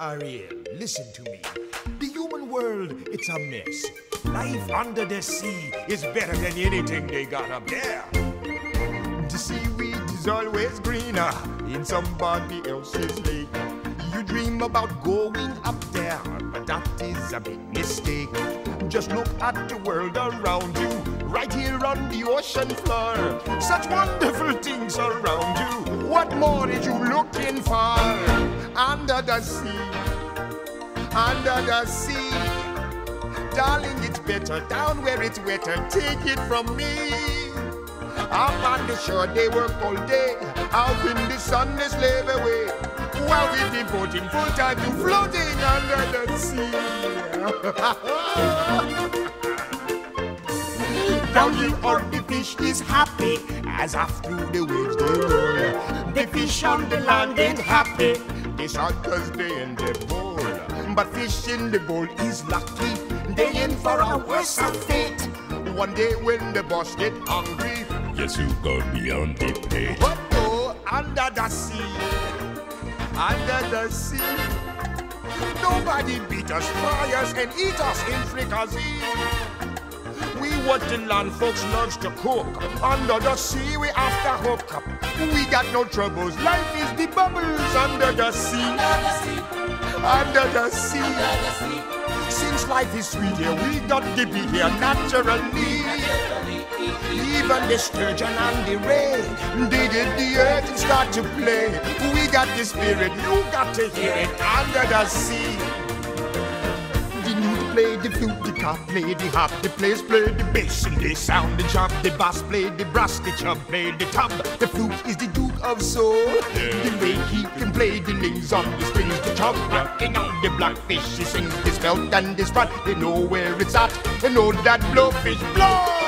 Ariel, listen to me. The human world, it's a mess. Life under the sea is better than anything they got up there. The seaweed is always greener in somebody else's lake. You dream about going up there, but that is a big mistake. Just look at the world around you, right here on the ocean floor. Such wonderful things around you. What more is you looking for? Under the sea, under the sea. Darling, it's better down where it's wetter. Take it from me. Up on the shore, they work all day. Out in the sun, they slave away. While we devoting full time to floating under the sea. Here, all the fish is happy as off through the waves they roll. The fish on the land ain't happy. They shot cause they in the bowl. But fish in the bowl is lucky. They in for a worse fate. One day when the boss get hungry, Yes, you got me on the plate. but oh, go oh, under the sea, under the sea. Nobody beat us, fry us, and eat us in fricassee. We what the land folks loves to cook. Under the sea, we after hook up. We got no troubles. Life is the bubbles under the sea. Under the sea. Since life is sweet here, we got to be here naturally. Even the sturgeon and the ray, they did the earth and start to play. We got the spirit, you got to hear it under the sea. Play the flute, the cop play the hop, the players play the bass and they sound the chop. The bass play the brass, the chub play the tub. The flute is the duke of soul. The way he can play the names on the strings, the chub rocking on the blackfish. He sings his belt and his frat. They know where it's at. They know that blowfish blow.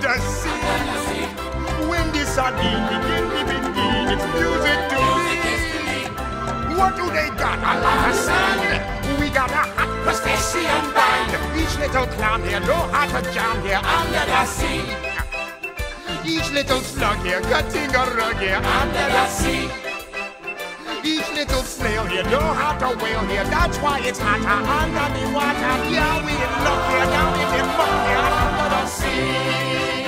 The sea. When the sardine begin it's music to me. What do they got? A lot of sand. We got a hot crustacean band. Each little clown here know how to jam here under the sea. Each little slug here cutting a rug here under the sea. Each little snail here know how to whale here. That's why it's hotter under the water see.